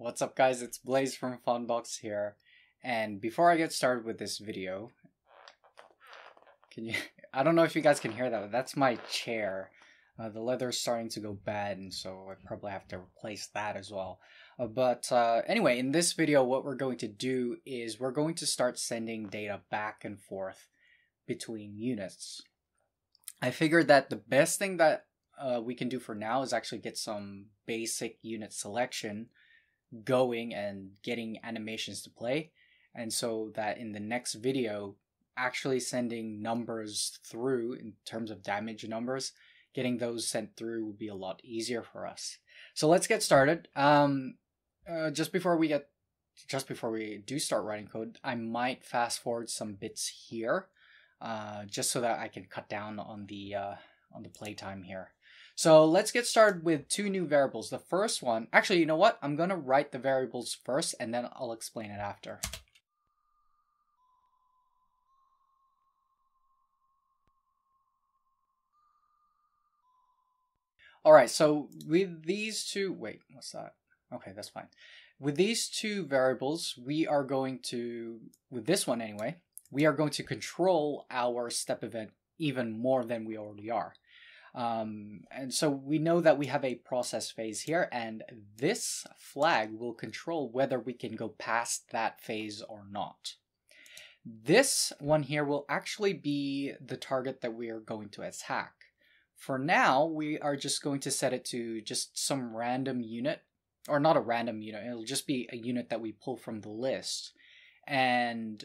What's up guys, it's Blaze from Funbox here. And before I get started with this video, can you, I don't know if you guys can hear that, but that's my chair. Uh, the leather is starting to go bad, and so I probably have to replace that as well. Uh, but uh, anyway, in this video, what we're going to do is we're going to start sending data back and forth between units. I figured that the best thing that uh, we can do for now is actually get some basic unit selection going and getting animations to play. And so that in the next video, actually sending numbers through in terms of damage numbers, getting those sent through would be a lot easier for us. So let's get started. Um, uh, just before we get, just before we do start writing code, I might fast forward some bits here, uh, just so that I can cut down on the uh, on the playtime here. So let's get started with two new variables. The first one, actually, you know what? I'm going to write the variables first and then I'll explain it after. All right, so with these two, wait, what's that? Okay, that's fine. With these two variables, we are going to, with this one anyway, we are going to control our step event even more than we already are. Um, and so we know that we have a process phase here, and this flag will control whether we can go past that phase or not. This one here will actually be the target that we are going to attack. For now, we are just going to set it to just some random unit, or not a random unit, it'll just be a unit that we pull from the list. And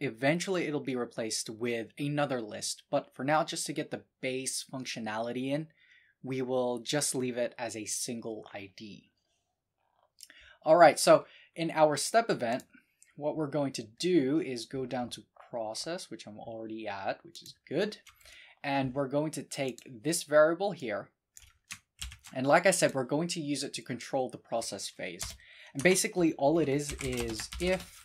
Eventually it'll be replaced with another list, but for now, just to get the base functionality in, we will just leave it as a single ID. All right, so in our step event, what we're going to do is go down to process, which I'm already at, which is good. And we're going to take this variable here. And like I said, we're going to use it to control the process phase. And basically all it is is if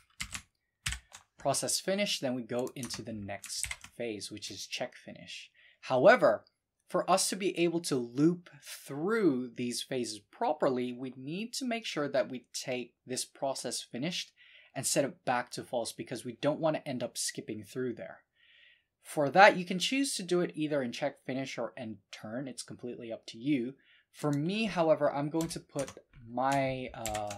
process finish, then we go into the next phase, which is check finish. However, for us to be able to loop through these phases properly, we need to make sure that we take this process finished and set it back to false because we don't want to end up skipping through there. For that, you can choose to do it either in check finish or end turn. It's completely up to you. For me, however, I'm going to put my uh,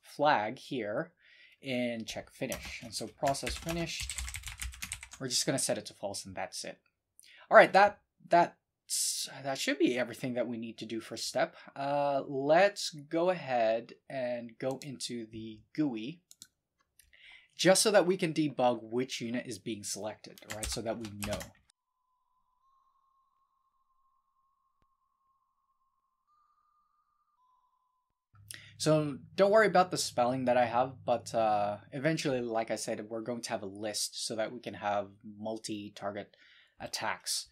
flag here and check finish. And so process finished. We're just going to set it to false and that's it. All right, that that that should be everything that we need to do for step. Uh, let's go ahead and go into the GUI just so that we can debug which unit is being selected, right? So that we know. So don't worry about the spelling that I have, but uh, eventually, like I said, we're going to have a list so that we can have multi-target attacks.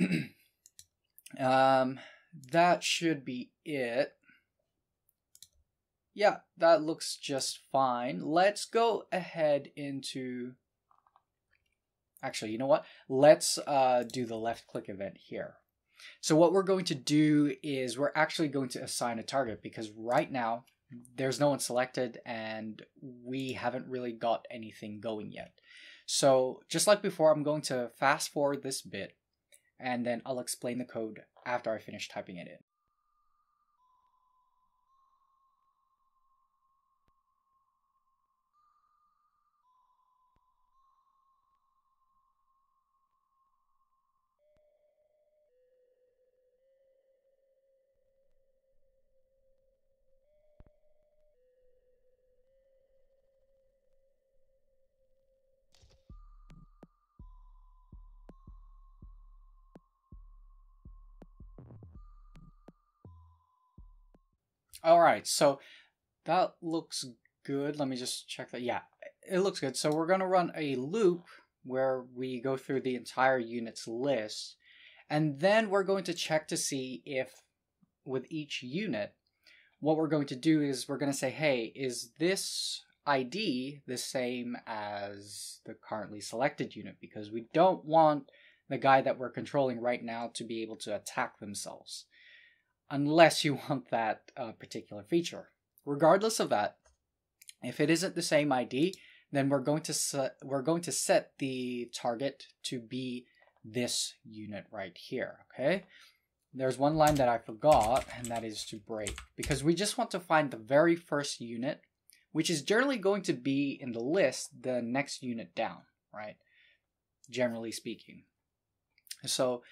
um, that should be it. Yeah, that looks just fine. Let's go ahead into... Actually, you know what? Let's uh, do the left click event here. So what we're going to do is we're actually going to assign a target because right now there's no one selected and we haven't really got anything going yet. So just like before, I'm going to fast forward this bit and then I'll explain the code after I finish typing it in. All right, so that looks good. Let me just check that. Yeah, it looks good. So we're going to run a loop where we go through the entire unit's list. And then we're going to check to see if with each unit, what we're going to do is we're going to say, hey, is this ID the same as the currently selected unit? Because we don't want the guy that we're controlling right now to be able to attack themselves. Unless you want that uh, particular feature. Regardless of that, if it isn't the same ID, then we're going to set, we're going to set the target to be this unit right here, okay? There's one line that I forgot, and that is to break, because we just want to find the very first unit, which is generally going to be in the list the next unit down, right? Generally speaking. So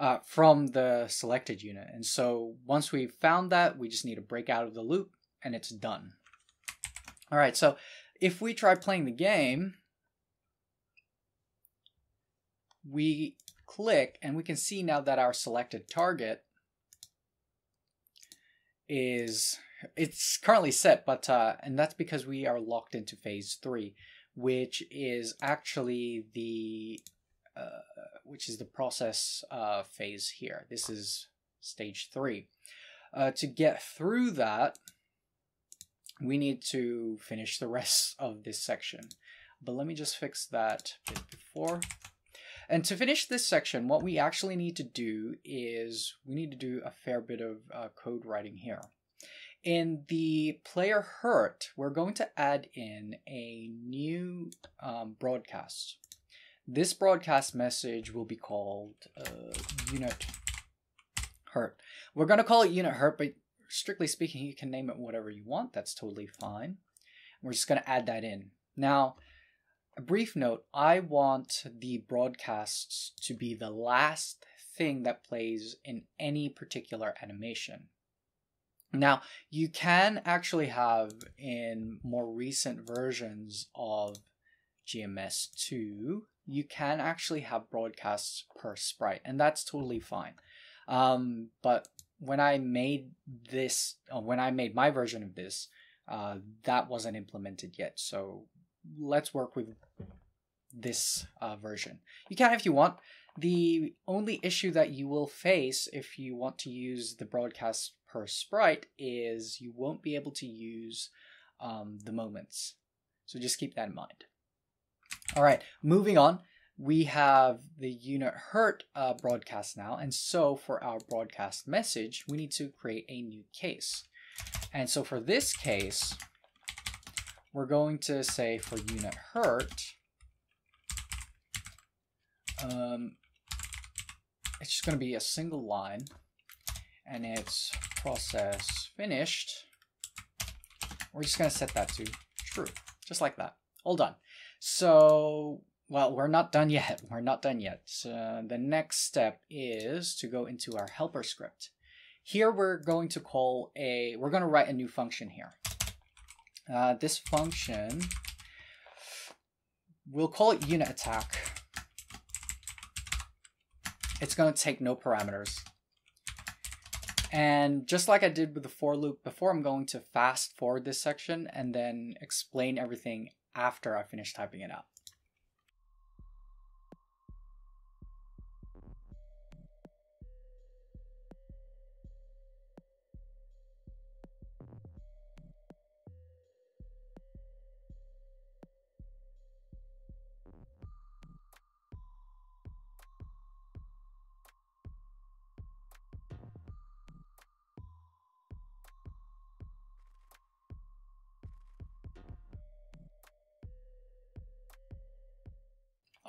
uh, from the selected unit. And so once we've found that, we just need to break out of the loop and it's done. All right, so if we try playing the game, we click and we can see now that our selected target is it's currently set but uh and that's because we are locked into phase three which is actually the uh, which is the process uh, phase here this is stage three uh, to get through that we need to finish the rest of this section but let me just fix that before and to finish this section, what we actually need to do is we need to do a fair bit of uh, code writing here. In the player hurt, we're going to add in a new um, broadcast. This broadcast message will be called uh, unit hurt. We're going to call it unit hurt, but strictly speaking, you can name it whatever you want. That's totally fine. We're just going to add that in. Now, a brief note I want the broadcasts to be the last thing that plays in any particular animation. Now, you can actually have in more recent versions of GMS2, you can actually have broadcasts per sprite, and that's totally fine. Um, but when I made this, when I made my version of this, uh, that wasn't implemented yet. So let's work with this uh, version. You can if you want. The only issue that you will face if you want to use the broadcast per sprite is you won't be able to use um, the moments. So just keep that in mind. All right, moving on. We have the unit hurt uh, broadcast now. And so for our broadcast message, we need to create a new case. And so for this case, we're going to say for unit hurt, um, it's just going to be a single line and it's process finished. We're just going to set that to true, just like that. All done. So, well, we're not done yet. We're not done yet. So the next step is to go into our helper script. Here we're going to call a, we're going to write a new function here. Uh, this function, we'll call it unit attack. It's going to take no parameters. And just like I did with the for loop before, I'm going to fast forward this section and then explain everything after I finish typing it out.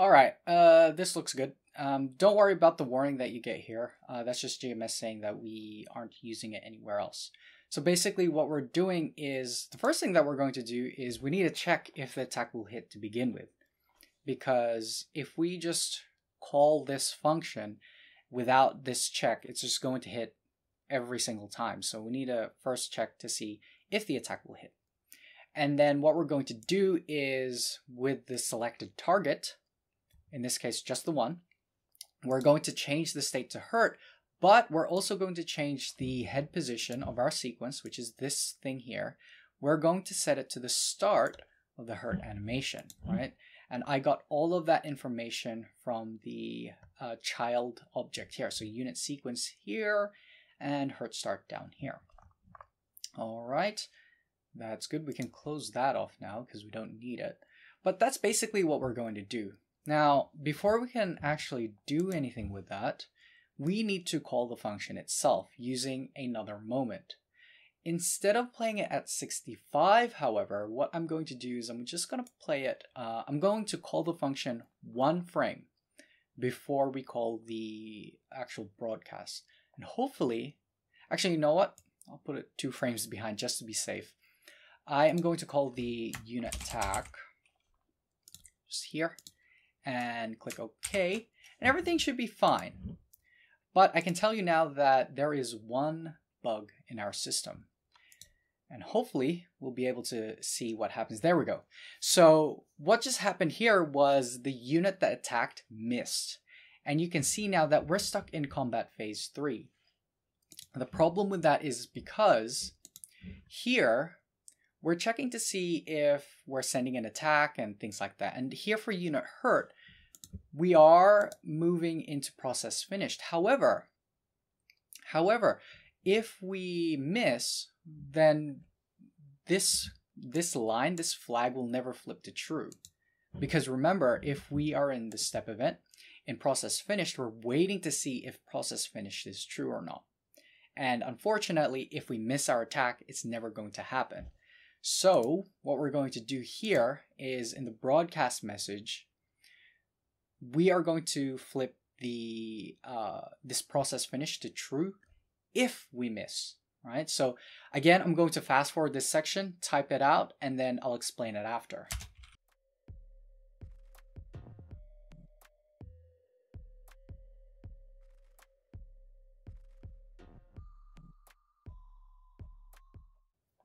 All right, uh, this looks good. Um, don't worry about the warning that you get here. Uh, that's just GMS saying that we aren't using it anywhere else. So basically what we're doing is, the first thing that we're going to do is we need to check if the attack will hit to begin with. Because if we just call this function without this check, it's just going to hit every single time. So we need to first check to see if the attack will hit. And then what we're going to do is with the selected target, in this case just the one, we're going to change the state to hurt, but we're also going to change the head position of our sequence, which is this thing here. We're going to set it to the start of the hurt animation, right? And I got all of that information from the uh, child object here. So unit sequence here and hurt start down here. All right, that's good. We can close that off now because we don't need it. But that's basically what we're going to do. Now, before we can actually do anything with that, we need to call the function itself using another moment. Instead of playing it at 65, however, what I'm going to do is I'm just going to play it, uh, I'm going to call the function one frame before we call the actual broadcast. And hopefully, actually, you know what? I'll put it two frames behind just to be safe. I am going to call the unit attack just here and click OK and everything should be fine. But I can tell you now that there is one bug in our system. And hopefully we'll be able to see what happens. There we go. So what just happened here was the unit that attacked missed. And you can see now that we're stuck in combat phase 3. The problem with that is because here we're checking to see if we're sending an attack and things like that. And here for unit hurt, we are moving into process finished. However, however, if we miss, then this this line, this flag will never flip to true. Because remember, if we are in the step event in process finished, we're waiting to see if process finished is true or not. And unfortunately, if we miss our attack, it's never going to happen. So what we're going to do here is in the broadcast message, we are going to flip the uh, this process finish to true if we miss, right? So again, I'm going to fast forward this section, type it out, and then I'll explain it after.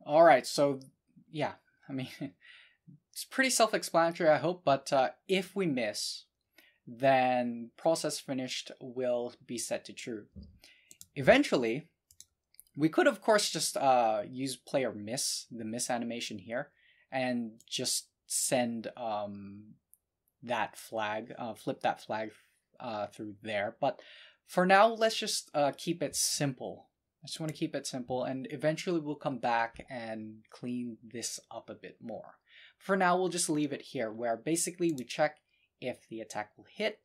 All right, so yeah, I mean, it's pretty self-explanatory, I hope, but uh, if we miss, then process finished will be set to true. Eventually, we could of course just uh, use player miss, the miss animation here, and just send um, that flag, uh, flip that flag uh, through there. But for now, let's just uh, keep it simple. I just want to keep it simple, and eventually we'll come back and clean this up a bit more. For now, we'll just leave it here, where basically we check if the attack will hit,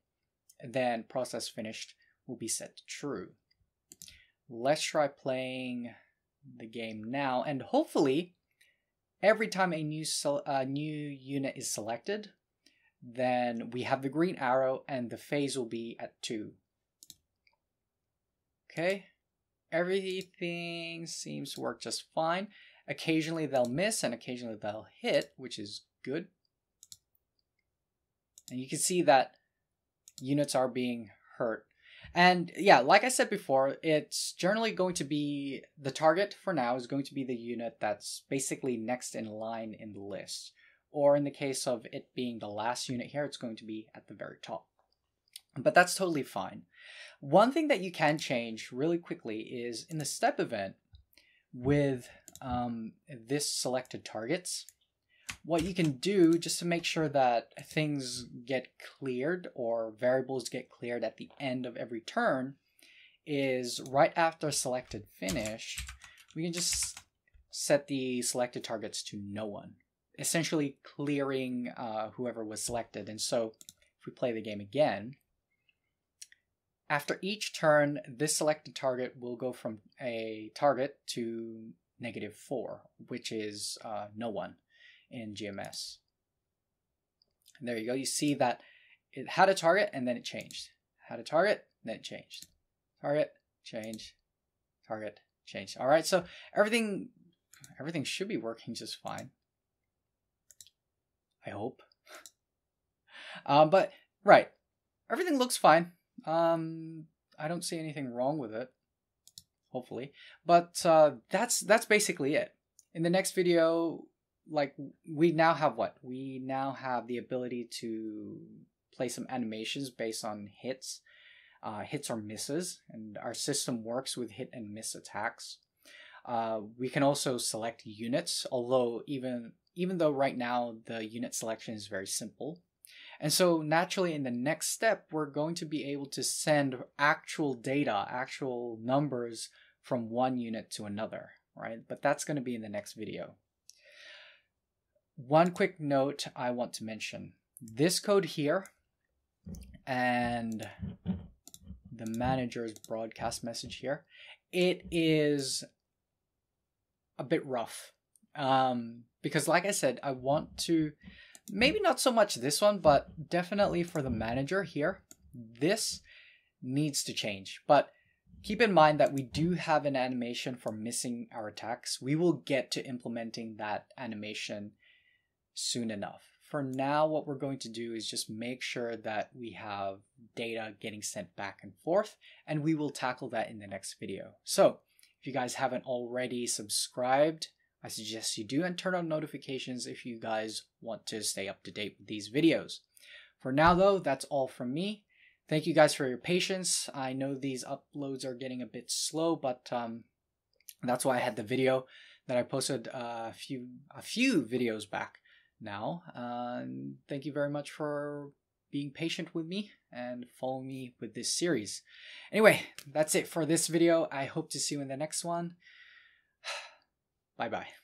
then process finished will be set to true. Let's try playing the game now, and hopefully, every time a new a uh, new unit is selected, then we have the green arrow and the phase will be at 2. Okay, everything seems to work just fine. Occasionally they'll miss and occasionally they'll hit, which is good. And you can see that units are being hurt. And yeah, like I said before, it's generally going to be the target for now is going to be the unit that's basically next in line in the list. Or in the case of it being the last unit here, it's going to be at the very top. But that's totally fine. One thing that you can change really quickly is in the step event with um, this selected targets, what you can do just to make sure that things get cleared or variables get cleared at the end of every turn is right after selected finish, we can just set the selected targets to no one, essentially clearing uh, whoever was selected. And so if we play the game again, after each turn, this selected target will go from a target to negative 4, which is uh, no one in GMS. And there you go. You see that it had a target and then it changed. Had a target, then it changed. Target, change, target, change. All right, so everything everything should be working just fine. I hope. um, but right, everything looks fine. Um, I don't see anything wrong with it. Hopefully, but uh, that's that's basically it. In the next video, like we now have what we now have the ability to play some animations based on hits uh, hits or misses and our system works with hit and miss attacks uh, we can also select units although even even though right now the unit selection is very simple and so naturally in the next step we're going to be able to send actual data actual numbers from one unit to another right but that's going to be in the next video one quick note I want to mention. This code here and the manager's broadcast message here. It is a bit rough. Um, because like I said, I want to maybe not so much this one, but definitely for the manager here, this needs to change. But keep in mind that we do have an animation for missing our attacks. We will get to implementing that animation soon enough. For now, what we're going to do is just make sure that we have data getting sent back and forth, and we will tackle that in the next video. So, if you guys haven't already subscribed, I suggest you do and turn on notifications if you guys want to stay up to date with these videos. For now though, that's all from me. Thank you guys for your patience. I know these uploads are getting a bit slow, but um, that's why I had the video that I posted a few a few videos back now. Uh, thank you very much for being patient with me and following me with this series. Anyway, that's it for this video. I hope to see you in the next one. Bye bye.